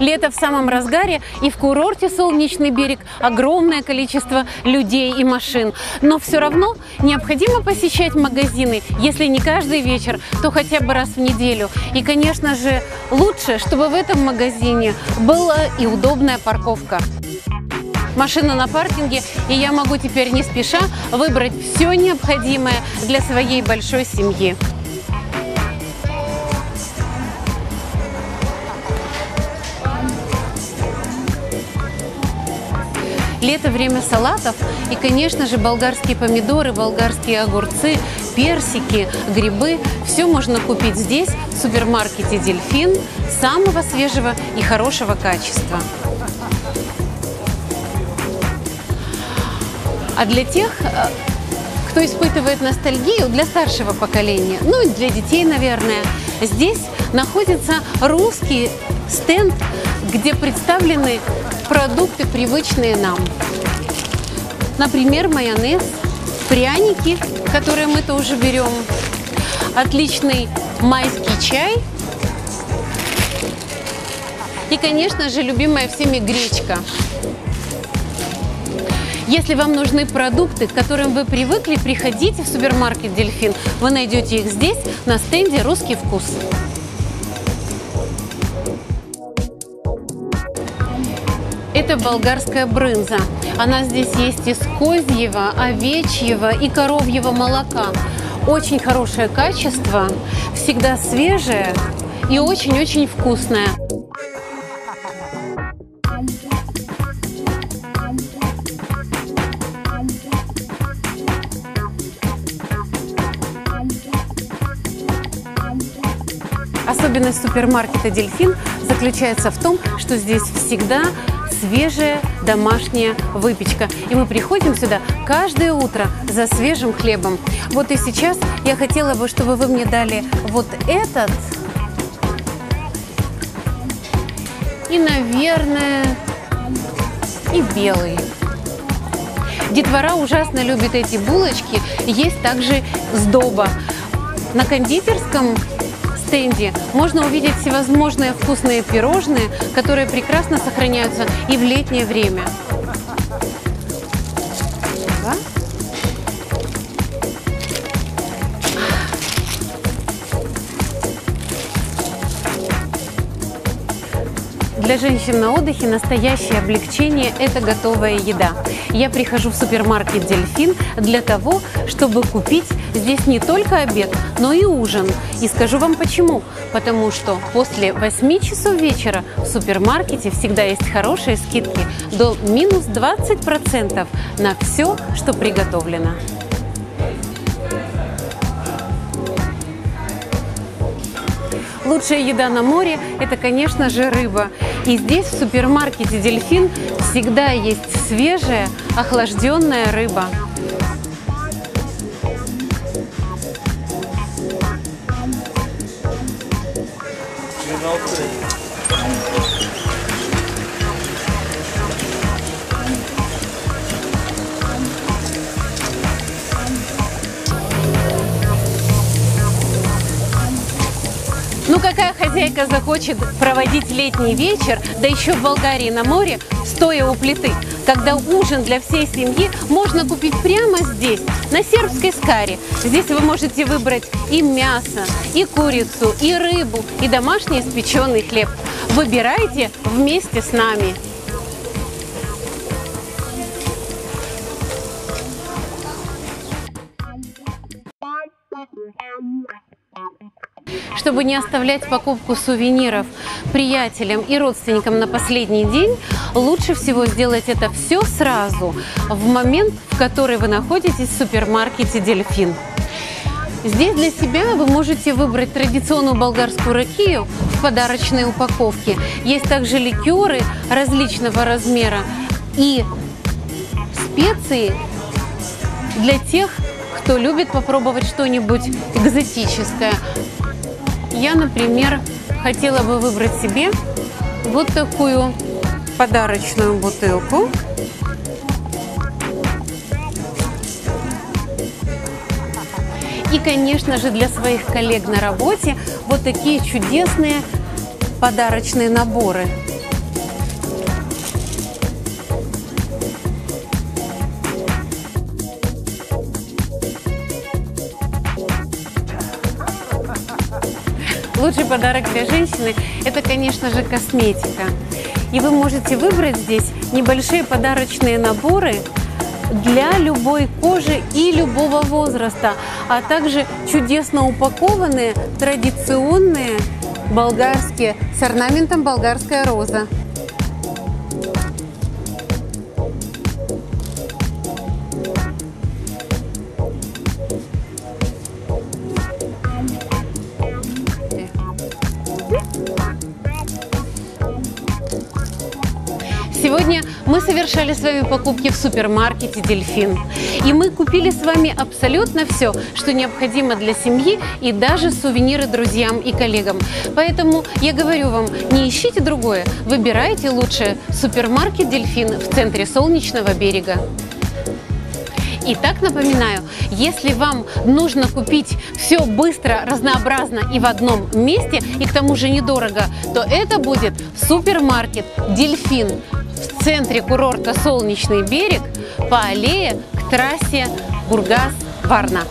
Лето в самом разгаре, и в курорте «Солнечный берег» огромное количество людей и машин. Но все равно необходимо посещать магазины, если не каждый вечер, то хотя бы раз в неделю. И, конечно же, лучше, чтобы в этом магазине была и удобная парковка машина на паркинге, и я могу теперь не спеша выбрать все необходимое для своей большой семьи. Лето – время салатов и, конечно же, болгарские помидоры, болгарские огурцы, персики, грибы. Все можно купить здесь, в супермаркете «Дельфин», самого свежего и хорошего качества. А для тех, э, кто испытывает ностальгию, для старшего поколения, ну и для детей, наверное, здесь находится русский стенд, где представлены продукты, привычные нам. Например, майонез, пряники, которые мы тоже берем, отличный майский чай и, конечно же, любимая всеми гречка. Если вам нужны продукты, к которым вы привыкли, приходите в супермаркет «Дельфин». Вы найдете их здесь, на стенде «Русский вкус». Это болгарская брынза. Она здесь есть из козьего, овечьего и коровьего молока. Очень хорошее качество, всегда свежее и очень-очень вкусное. Особенность супермаркета «Дельфин» заключается в том, что здесь всегда свежая домашняя выпечка. И мы приходим сюда каждое утро за свежим хлебом. Вот и сейчас я хотела бы, чтобы вы мне дали вот этот и, наверное, и белый. Детвора ужасно любит эти булочки. Есть также сдоба. На кондитерском стенде можно увидеть всевозможные вкусные пирожные, которые прекрасно сохраняются и в летнее время. Для женщин на отдыхе настоящее облегчение – это готовая еда. Я прихожу в супермаркет «Дельфин» для того, чтобы купить здесь не только обед, но и ужин. И скажу вам почему. Потому что после 8 часов вечера в супермаркете всегда есть хорошие скидки до минус 20% на все, что приготовлено. Лучшая еда на море – это, конечно же, рыба. И здесь, в супермаркете «Дельфин», всегда есть свежая, охлажденная рыба. Ну какая хозяйка захочет проводить летний вечер, да еще в Болгарии на море, стоя у плиты, когда ужин для всей семьи можно купить прямо здесь, на сербской скаре. Здесь вы можете выбрать и мясо, и курицу, и рыбу, и домашний испеченный хлеб. Выбирайте вместе с нами. Чтобы не оставлять покупку сувениров приятелям и родственникам на последний день, лучше всего сделать это все сразу, в момент, в который вы находитесь в супермаркете «Дельфин». Здесь для себя вы можете выбрать традиционную болгарскую ракию в подарочной упаковке. Есть также ликеры различного размера и специи для тех, кто любит попробовать что-нибудь экзотическое. Я, например, хотела бы выбрать себе вот такую подарочную бутылку. И, конечно же, для своих коллег на работе вот такие чудесные подарочные наборы. Лучший подарок для женщины – это, конечно же, косметика. И вы можете выбрать здесь небольшие подарочные наборы для любой кожи и любого возраста, а также чудесно упакованные традиционные болгарские с орнаментом болгарская роза. Сегодня мы совершали с вами покупки в супермаркете «Дельфин». И мы купили с вами абсолютно все, что необходимо для семьи и даже сувениры друзьям и коллегам. Поэтому я говорю вам, не ищите другое, выбирайте лучше супермаркет «Дельфин» в центре Солнечного берега. Итак, напоминаю, если вам нужно купить все быстро, разнообразно и в одном месте, и к тому же недорого, то это будет супермаркет «Дельфин» в центре курорта Солнечный берег по аллее к трассе Бургас-Варна.